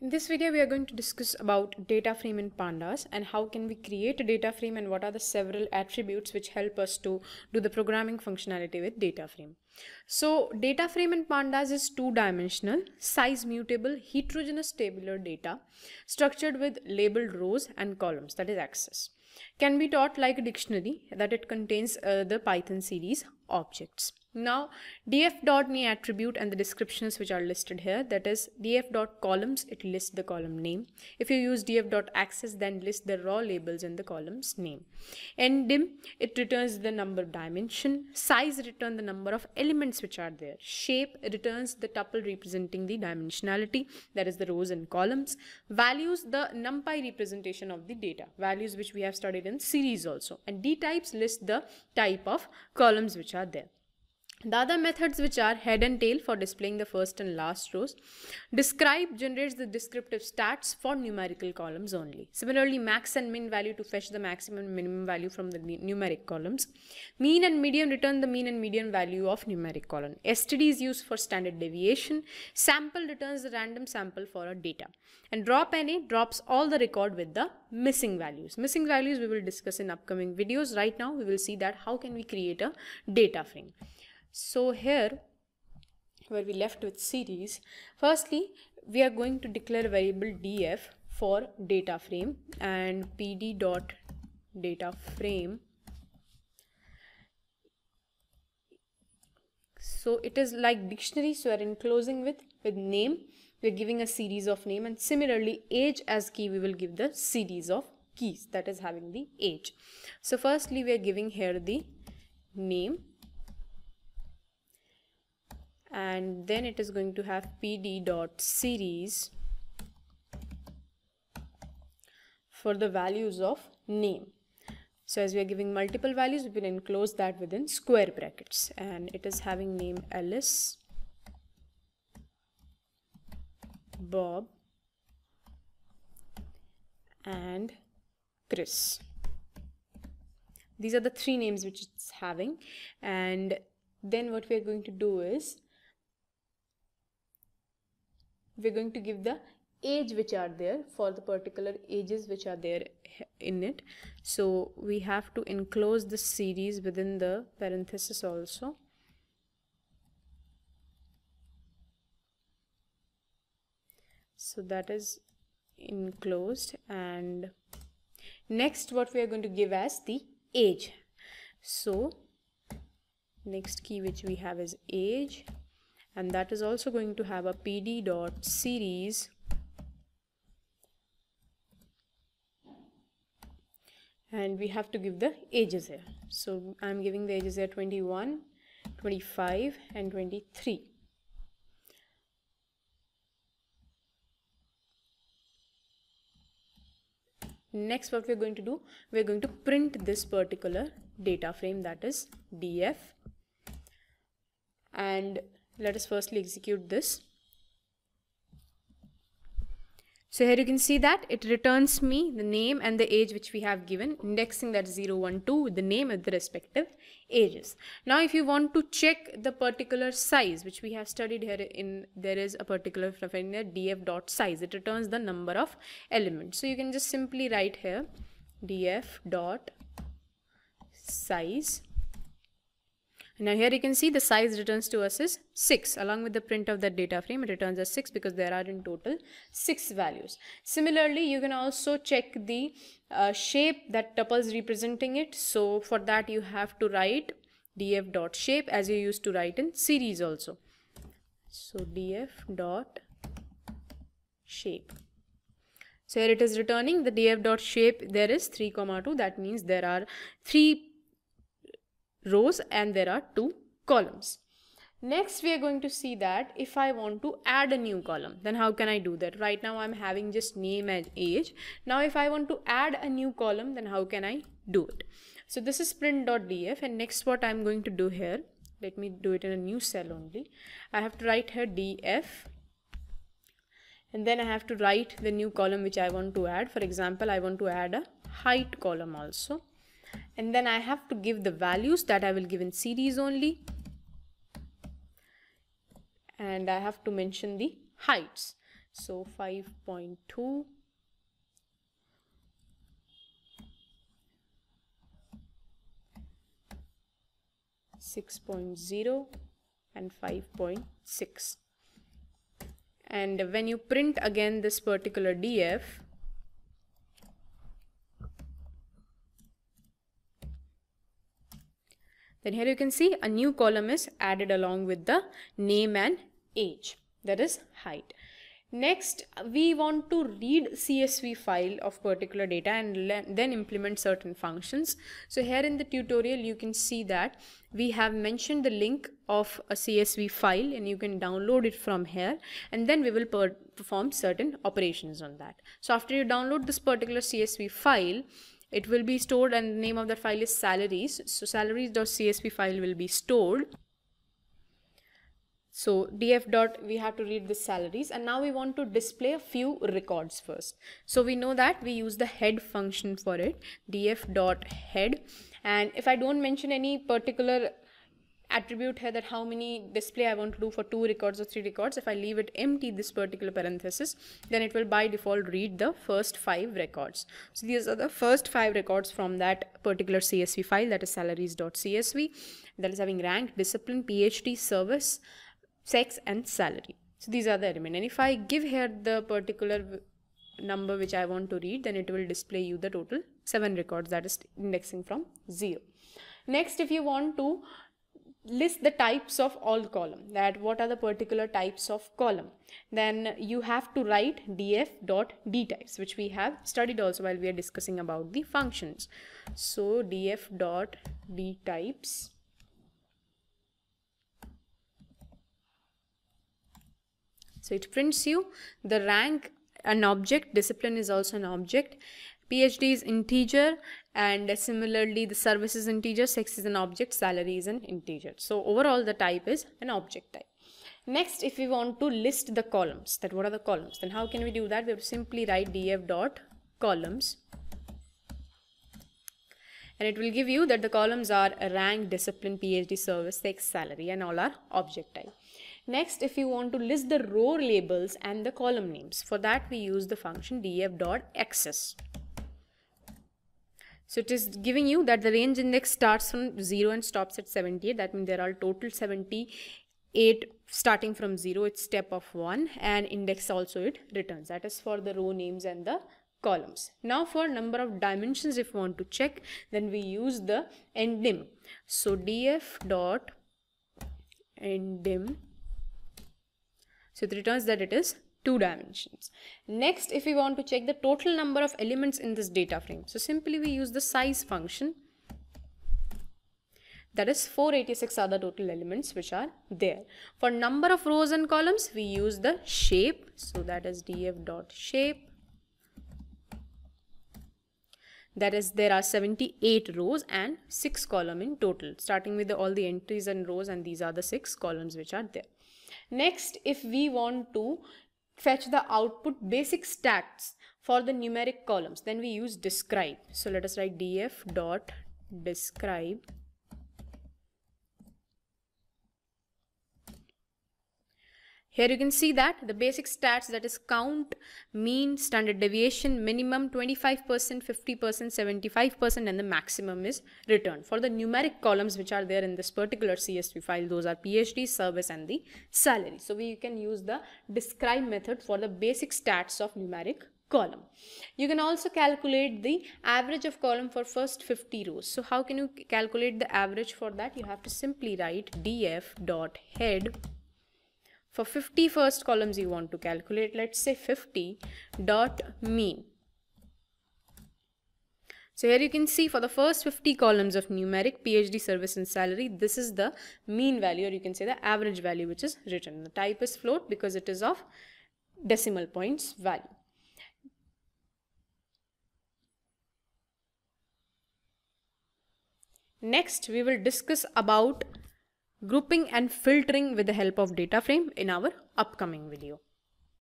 In this video, we are going to discuss about data frame in pandas and how can we create a data frame and what are the several attributes which help us to do the programming functionality with data frame. So data frame in pandas is two dimensional, size mutable, heterogeneous tabular data structured with labeled rows and columns that is axes. Can be taught like a dictionary that it contains uh, the Python series objects. Now df.me attribute and the descriptions which are listed here that is df.columns it lists the column name. If you use df.axes then list the raw labels in the column's name. Ndim it returns the number of dimension. Size return the number of elements which are there. Shape returns the tuple representing the dimensionality that is the rows and columns. Values the numpy representation of the data. Values which we have studied in series also. And d types list the type of columns which are there. The other methods which are head and tail for displaying the first and last rows. Describe generates the descriptive stats for numerical columns only. Similarly, max and min value to fetch the maximum and minimum value from the numeric columns. Mean and median return the mean and median value of numeric column. STD is used for standard deviation. Sample returns the random sample for a data. And drop NA drops all the record with the missing values. Missing values we will discuss in upcoming videos. Right now we will see that how can we create a data frame. So here where we left with series, firstly we are going to declare variable df for data frame and pd dot data frame. So it is like dictionary so we are enclosing with with name we are giving a series of name and similarly age as key we will give the series of keys that is having the age. So firstly we are giving here the name and then it is going to have pd dot series for the values of name. So as we are giving multiple values we will enclose that within square brackets and it is having name alice bob and chris. These are the three names which it's having and then what we are going to do is we're going to give the age which are there for the particular ages which are there in it. So we have to enclose the series within the parenthesis also. So that is enclosed and next what we are going to give as the age. So next key which we have is age and that is also going to have a pd dot series. And we have to give the ages here. So i'm giving the ages here 21 25 and 23 next what we're going to do we're going to print this particular data frame that is df and let us firstly execute this. So here you can see that it returns me the name and the age which we have given indexing that 012 with the name of the respective ages. Now if you want to check the particular size which we have studied here in there is a particular in there df dot size. It returns the number of elements. So you can just simply write here df dot size now here you can see the size returns to us is 6 along with the print of that data frame it returns as 6 because there are in total 6 values. Similarly you can also check the uh, shape that tuples representing it so for that you have to write df dot shape as you used to write in series also. So df dot shape. So here it is returning the df dot shape there is 3 comma 2 that means there are 3 rows and there are two columns. Next, we are going to see that if I want to add a new column, then how can I do that? Right now, I'm having just name and age. Now, if I want to add a new column, then how can I do it? So this is print.df and next what I'm going to do here, let me do it in a new cell only. I have to write here df and then I have to write the new column which I want to add. For example, I want to add a height column also and then I have to give the values that I will give in series only. And I have to mention the heights. So 5.2 6.0 and 5.6 and when you print again this particular df then here you can see a new column is added along with the name and age that is height Next, we want to read CSV file of particular data and then implement certain functions. So here in the tutorial, you can see that we have mentioned the link of a CSV file and you can download it from here and then we will per perform certain operations on that. So after you download this particular CSV file, it will be stored and the name of that file is salaries. So salaries.csv file will be stored so df dot we have to read the salaries and now we want to display a few records first. So we know that we use the head function for it df dot head and if I don't mention any particular attribute here that how many display I want to do for two records or three records. If I leave it empty this particular parenthesis then it will by default read the first five records. So these are the first five records from that particular CSV file that is salaries.csv that is having rank discipline PhD service sex and salary. So these are the element and if i give here the particular number which i want to read then it will display you the total seven records that is indexing from zero. Next if you want to list the types of all column that what are the particular types of column. Then you have to write df dot d types which we have studied also while we are discussing about the functions. So df dot d types So it prints you. The rank an object, discipline is also an object, PhD is integer and similarly the service is integer, sex is an object, salary is an integer. So overall the type is an object type. Next, if we want to list the columns, that what are the columns, then how can we do that? We have to simply write df dot columns and it will give you that the columns are rank, discipline, PhD, service, sex, salary and all are object type. Next, if you want to list the row labels and the column names, for that we use the function df.axes. So it is giving you that the range index starts from 0 and stops at 78. That means there are total 78 starting from 0. It's step of 1 and index also it returns. That is for the row names and the columns. Now for number of dimensions if you want to check then we use the ndim. So df dot ndim so it returns that it is two dimensions. Next, if we want to check the total number of elements in this data frame, so simply we use the size function. That is 486 are the total elements which are there. For number of rows and columns, we use the shape. So that is df dot shape. That is there are 78 rows and 6 column in total starting with the, all the entries and rows and these are the 6 columns which are there. Next, if we want to fetch the output basic stats for the numeric columns, then we use describe. So let us write df dot describe Here you can see that the basic stats that is count, mean, standard deviation, minimum 25%, 50%, 75% and the maximum is returned. For the numeric columns which are there in this particular CSV file, those are PhD, service and the salary. So we can use the describe method for the basic stats of numeric column. You can also calculate the average of column for first 50 rows. So how can you calculate the average for that? You have to simply write df dot head for 50 first columns you want to calculate, let's say 50 dot mean. So here you can see for the first 50 columns of numeric PhD service and salary, this is the mean value or you can say the average value which is written. The type is float because it is of decimal points value. Next, we will discuss about grouping and filtering with the help of data frame in our upcoming video.